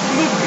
Please,